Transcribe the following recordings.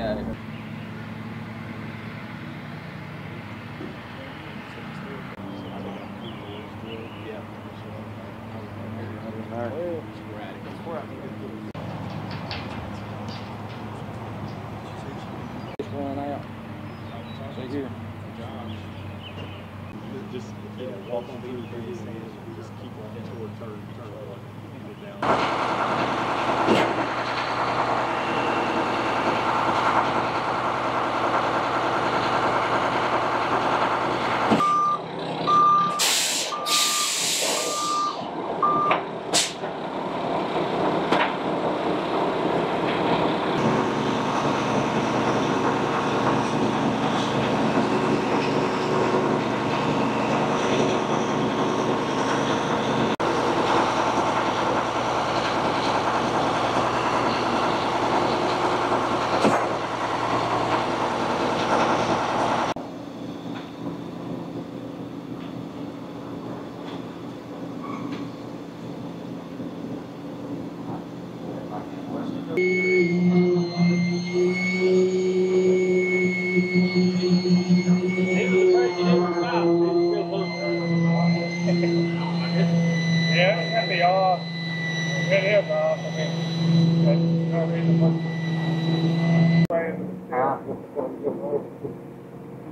Yeah. Just out. Right here. Just, walk on through the just keep on towards her.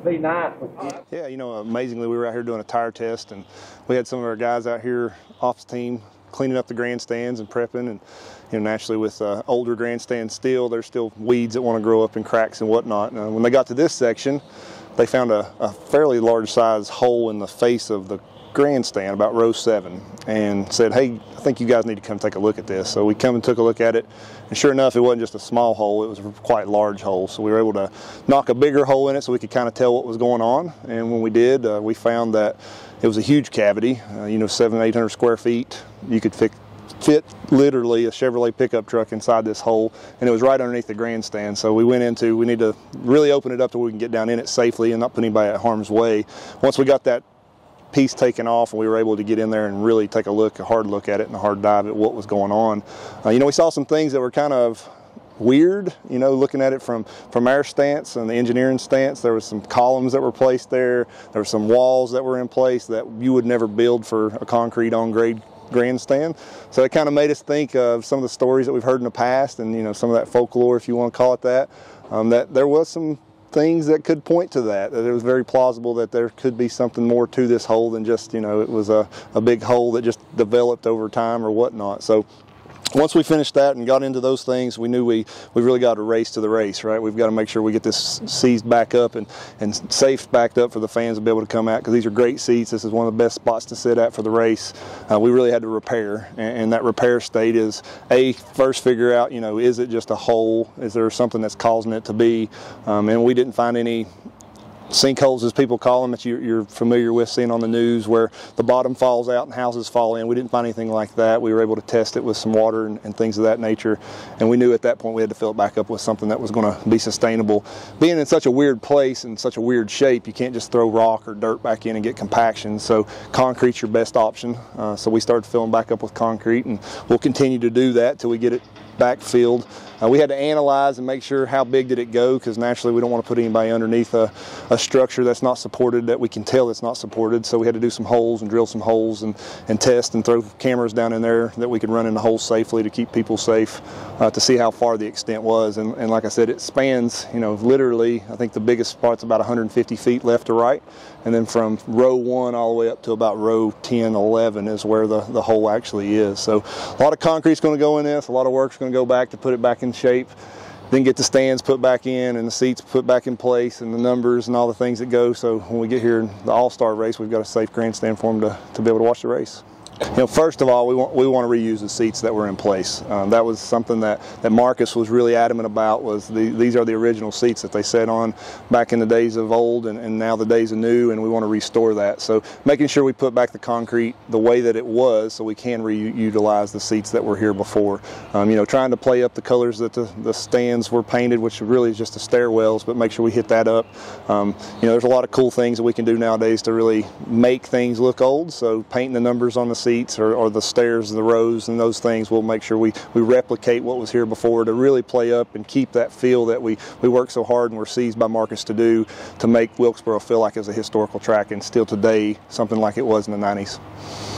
Be nice. Yeah, you know, amazingly, we were out here doing a tire test, and we had some of our guys out here off the team cleaning up the grandstands and prepping. And you know, naturally, with uh, older grandstands still, there's still weeds that want to grow up in cracks and whatnot. And uh, when they got to this section, they found a, a fairly large size hole in the face of the grandstand, about row seven, and said, "Hey, I think you guys need to come take a look at this." So we come and took a look at it, and sure enough, it wasn't just a small hole; it was a quite large hole. So we were able to knock a bigger hole in it, so we could kind of tell what was going on. And when we did, uh, we found that it was a huge cavity. Uh, you know, seven, eight hundred square feet. You could fit fit literally a Chevrolet pickup truck inside this hole, and it was right underneath the grandstand. So we went into we need to really open it up so we can get down in it safely and not put anybody at harm's way. Once we got that piece taken off and we were able to get in there and really take a look, a hard look at it and a hard dive at what was going on. Uh, you know, we saw some things that were kind of weird, you know, looking at it from, from our stance and the engineering stance. There was some columns that were placed there. There were some walls that were in place that you would never build for a concrete on grade grandstand. So it kind of made us think of some of the stories that we've heard in the past and, you know, some of that folklore, if you want to call it that, um, that there was some things that could point to that. That it was very plausible that there could be something more to this hole than just, you know, it was a, a big hole that just developed over time or whatnot. So once we finished that and got into those things, we knew we, we really got to race to the race, right? We've got to make sure we get this seized back up and, and safe backed up for the fans to be able to come out because these are great seats. This is one of the best spots to sit at for the race. Uh, we really had to repair, and, and, that repair state is a first figure out, you know, is it just a hole? Is there something that's causing it to be? Um, and we didn't find any sinkholes as people call them that you're familiar with seeing on the news where the bottom falls out and houses fall in. We didn't find anything like that. We were able to test it with some water and, and things of that nature and we knew at that point we had to fill it back up with something that was going to be sustainable. Being in such a weird place and such a weird shape you can't just throw rock or dirt back in and get compaction so concrete's your best option. Uh, so we started filling back up with concrete and we'll continue to do that till we get it backfilled. Uh, we had to analyze and make sure how big did it go because naturally we don't want to put anybody underneath a, a, structure that's not supported that we can tell it's not supported. So we had to do some holes and drill some holes and, and test and throw cameras down in there that we could run in the holes safely to keep people safe uh, to see how far the extent was. And, and like I said, it spans, you know, literally, I think the biggest spot's about 150 feet left to right. And then from row one all the way up to about row 10, 11 is where the, the hole actually is. So a lot of concrete's going to go in this, a lot of work's going to go back to put it back in shape then get the stands put back in and the seats put back in place and the numbers and all the things that go. So when we get here in the all-star race we've got a safe grandstand for them to, to be able to watch the race you know, first of all, we want we want to reuse the seats that were in place. Um, that was something that, that Marcus was really adamant about. Was the, these are the original seats that they sat on back in the days of old, and, and now the days of new, and we want to restore that. So making sure we put back the concrete the way that it was, so we can reutilize the seats that were here before. Um, you know, trying to play up the colors that the, the stands were painted, which really is just the stairwells, but make sure we hit that up. Um, you know, there's a lot of cool things that we can do nowadays to really make things look old. So painting the numbers on the seats or, or the stairs, and the rows, and those things. We'll make sure we, we replicate what was here before to really play up and keep that feel that we, we worked so hard and were seized by Marcus to do to make Wilkesboro feel like it's a historical track and still today something like it was in the 90s.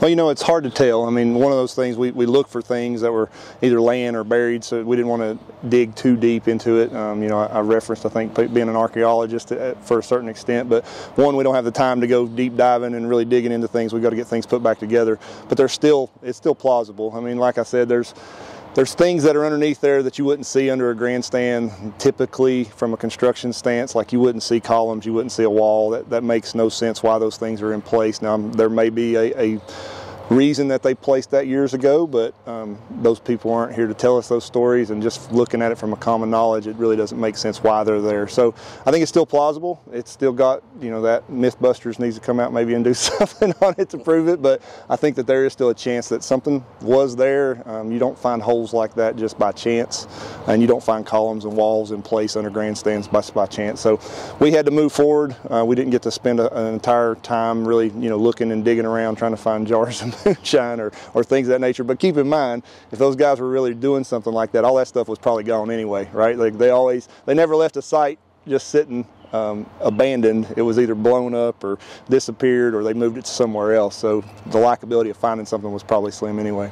Well, you know, it's hard to tell. I mean, one of those things we, we look for things that were either land or buried, so we didn't want to dig too deep into it. Um, you know, I, I, referenced, I think, being an archaeologist for a certain extent, but one, we don't have the time to go deep diving and really digging into things. We've got to get things put back together. But there's still, it's still plausible. I mean, like I said, there's there's things that are underneath there that you wouldn't see under a grandstand typically from a construction stance like you wouldn't see columns you wouldn't see a wall. That, that makes no sense why those things are in place. Now there may be a, a reason that they placed that years ago, but um, those people aren't here to tell us those stories. And just looking at it from a common knowledge, it really doesn't make sense why they're there. So I think it's still plausible. It's still got, you know, that Mythbusters needs to come out maybe and do something on it to prove it. But I think that there is still a chance that something was there. Um, you don't find holes like that just by chance, and you don't find columns and walls in place under grandstands by, by chance. So we had to move forward. Uh, we didn't get to spend a, an entire time really, you know, looking and digging around trying to find jars and moonshine or, or things of that nature. But keep in mind, if those guys were really doing something like that, all that stuff was probably gone anyway, right? Like they always, they never left a site just sitting um, abandoned. It was either blown up or disappeared or they moved it somewhere else. So the likability of finding something was probably slim anyway.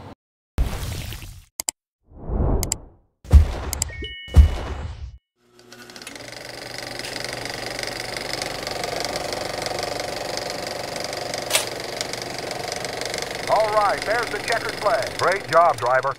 All right, there's the checkered flag. Great job, driver.